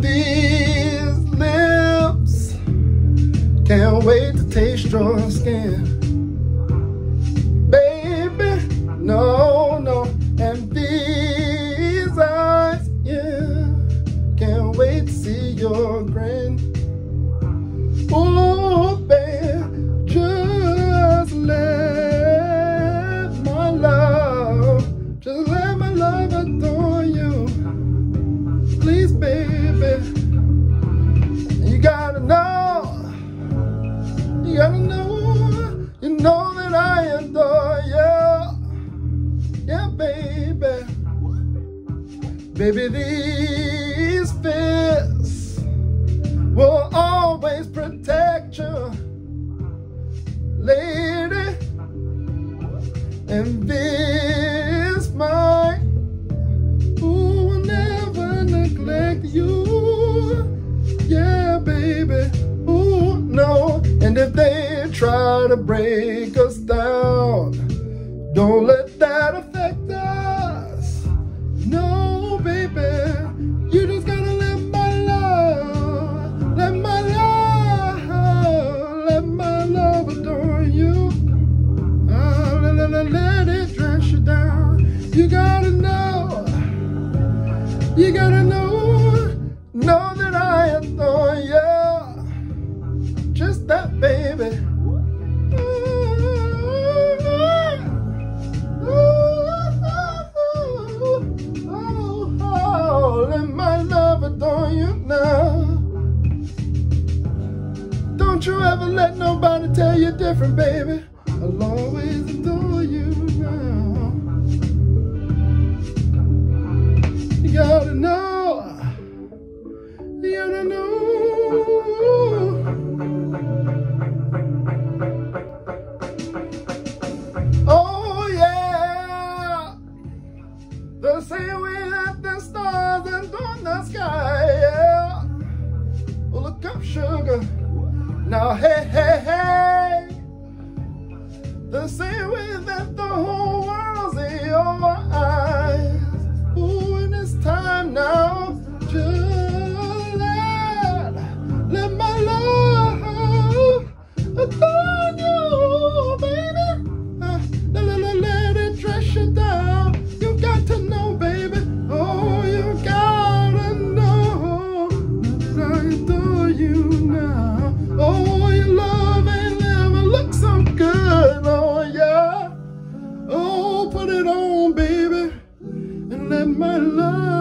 these lips. Can't wait to taste your skin. You gotta know, you know that I adore you. Yeah, baby, baby, these fists will always protect you, lady. And this try to break us down, don't let that affect us. No, baby. You just gotta let my love, let my love, let my love adore you. Ah, let, let, let, let it dress you down. You gotta know, you gotta know, know that I adore you. Just that, baby. Don't you ever let nobody tell you different, baby. I'll always adore you now. You gotta know. You gotta know. Oh, yeah. The same way that the stars the sky, yeah. Look up, sugar. Now, hey, hey, hey. The same way that put it on, baby. And let my love